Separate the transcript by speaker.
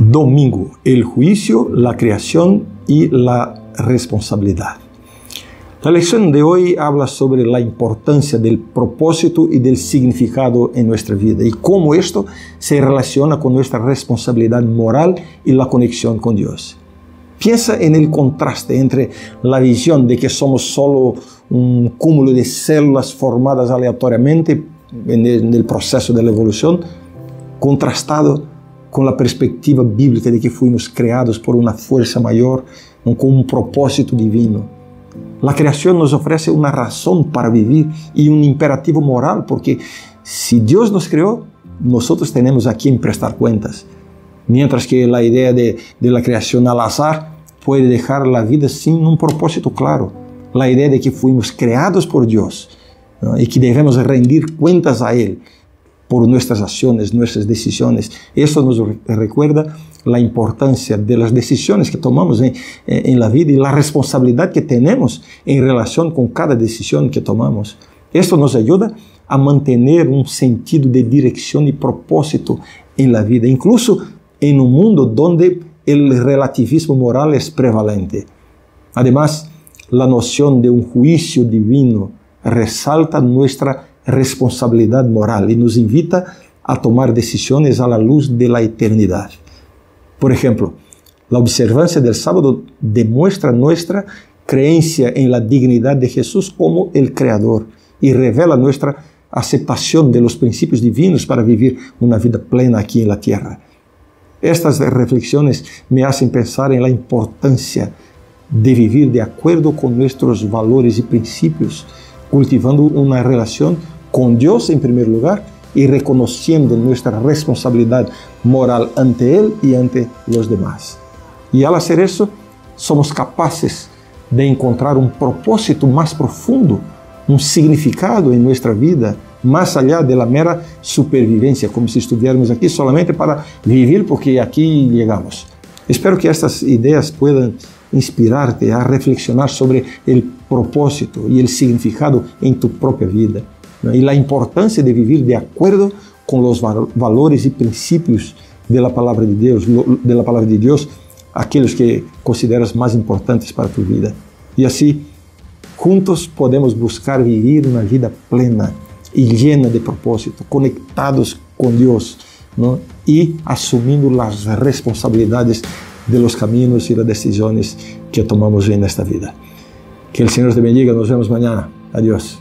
Speaker 1: Domingo, el juicio, la creación y la responsabilidad. La lección de hoy habla sobre la importancia del propósito y del significado en nuestra vida y cómo esto se relaciona con nuestra responsabilidad moral y la conexión con Dios. Piensa en el contraste entre la visión de que somos solo un cúmulo de células formadas aleatoriamente en el proceso de la evolución, contrastado com a perspectiva bíblica de que fomos criados por uma força maior, com um propósito divino. A criação nos oferece uma razão para viver e um imperativo moral, porque se Deus nos criou, nós temos a quem prestar contas. Mientras que a ideia de, de la criação al azar pode deixar a vida sem um propósito claro. A ideia de que fomos criados por Deus e que devemos rendir contas a Ele por nuestras acciones, nuestras decisiones. Eso nos recuerda la importancia de las decisiones que tomamos en, en, la vida y la responsabilidad que tenemos en relación con cada decisión que tomamos. Esto nos ayuda a mantener un sentido de dirección y propósito en la vida, incluso en un mundo donde el relativismo moral es prevalente. Además, la noción de un juicio divino resalta nuestra responsabilidade moral e nos invita a tomar decisões à luz da eternidade. Por exemplo, a observância do sábado demonstra nossa creencia em la dignidade de Jesus como el Creador e revela nossa aceitação de los princípios divinos para viver uma vida plena aqui na Terra. Estas reflexões me hacen pensar em la importância de viver de acordo com nossos valores e princípios, cultivando uma relação com Deus em primeiro lugar e reconhecendo nossa responsabilidade moral ante Ele e ante os demais. E ao fazer isso, somos capazes de encontrar um propósito mais profundo, um significado em nossa vida, mais allá de la mera supervivência, como se estivéssemos aqui solamente para viver porque aqui chegamos. Espero que estas ideias puedan inspirar-te a reflexionar sobre o propósito e o significado em tu própria vida e a importância de viver de acordo com os valores e princípios da palavra de Deus, da palavra de Deus, aqueles que consideras mais importantes para tu vida. E assim, juntos podemos buscar viver uma vida plena e llena de propósito, conectados com Deus e assumindo as responsabilidades de los caminhos e das decisões que tomamos nesta vida. Que o Senhor te bendiga. Nos vemos amanhã. Adiós.